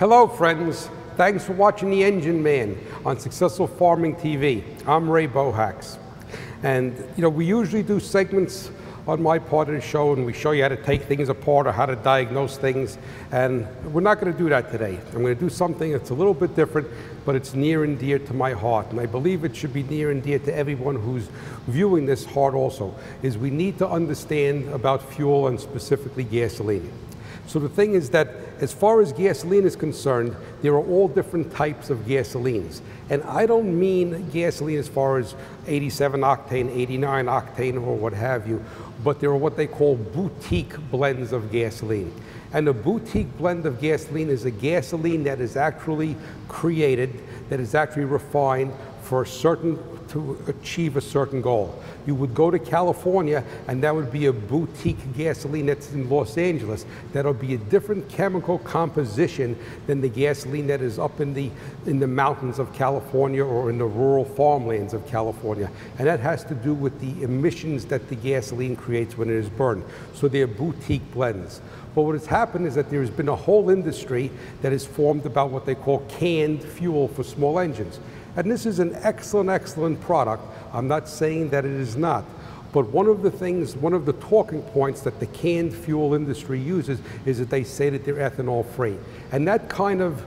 Hello, friends. Thanks for watching The Engine Man on Successful Farming TV. I'm Ray Bohacz. And, you know, we usually do segments on my part of the show and we show you how to take things apart or how to diagnose things. And we're not going to do that today. I'm going to do something that's a little bit different, but it's near and dear to my heart. And I believe it should be near and dear to everyone who's viewing this heart also, is we need to understand about fuel and specifically gasoline. So the thing is that as far as gasoline is concerned, there are all different types of gasolines. And I don't mean gasoline as far as 87 octane, 89 octane, or what have you, but there are what they call boutique blends of gasoline. And a boutique blend of gasoline is a gasoline that is actually created, that is actually refined for a certain to achieve a certain goal. You would go to California and that would be a boutique gasoline that's in Los Angeles. That'll be a different chemical composition than the gasoline that is up in the, in the mountains of California or in the rural farmlands of California. And that has to do with the emissions that the gasoline creates when it is burned. So they're boutique blends. But what has happened is that there's been a whole industry that has formed about what they call canned fuel for small engines. And this is an excellent, excellent product. I'm not saying that it is not. But one of the things, one of the talking points that the canned fuel industry uses is that they say that they're ethanol free. And that kind of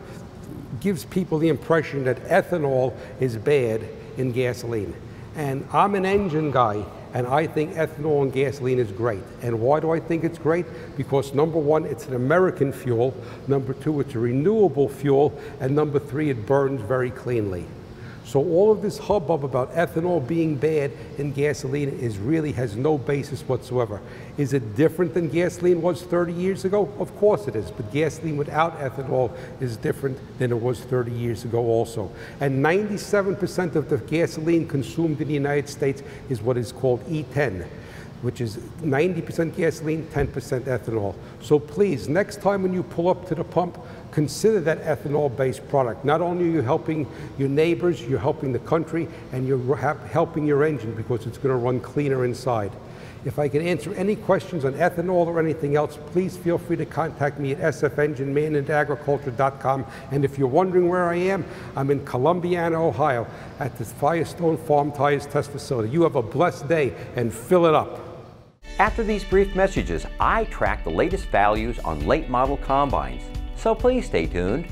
gives people the impression that ethanol is bad in gasoline. And I'm an engine guy, and I think ethanol and gasoline is great. And why do I think it's great? Because number one, it's an American fuel. Number two, it's a renewable fuel. And number three, it burns very cleanly. So all of this hubbub about ethanol being bad in gasoline is really has no basis whatsoever. Is it different than gasoline was 30 years ago? Of course it is, but gasoline without ethanol is different than it was 30 years ago also. And 97% of the gasoline consumed in the United States is what is called E10 which is 90% gasoline, 10% ethanol. So please, next time when you pull up to the pump, consider that ethanol-based product. Not only are you helping your neighbors, you're helping the country, and you're helping your engine because it's going to run cleaner inside. If I can answer any questions on ethanol or anything else, please feel free to contact me at sfenginemanandagriculture.com. And if you're wondering where I am, I'm in Columbiana, Ohio, at the Firestone Farm Tires Test Facility. You have a blessed day and fill it up. After these brief messages, I track the latest values on late model combines so please stay tuned.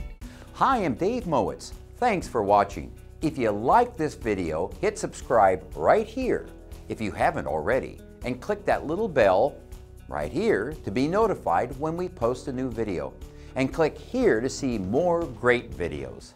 Hi, I'm Dave Mowitz. Thanks for watching. If you like this video, hit subscribe right here if you haven't already, and click that little bell right here to be notified when we post a new video. And click here to see more great videos.